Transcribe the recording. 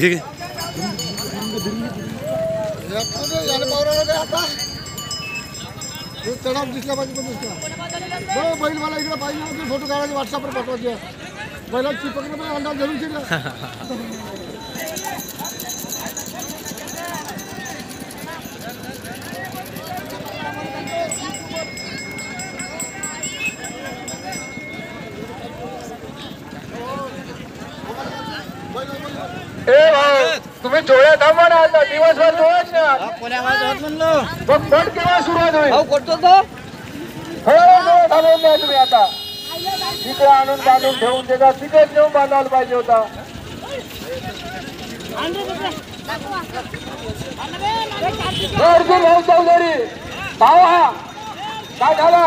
घे घे. हे चढाव दिसला पाहिजे पण दिसला. हो बैल मला इकडे पाहिजे होते फोटो काढायचे व्हॉट्सअपवर पाठवायचे. बैला चिपकलं पण अंदाज धरून शिरला. ए भाऊ तुम्ही जोड्या थांबा ना आता दिवसभर जोडच ना. मग पण केव्हा सुरुवात होईल? हो हो थांबवून द्या तुम्ही आता. तिथे आणून बांधून ठेवून देता. तिथेच नेऊन बांधायला पाहिजे होता. अर्जुन भाऊ चौधरी. भाऊ हा. काय झाला?